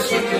Lord,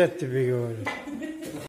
etti bir gün.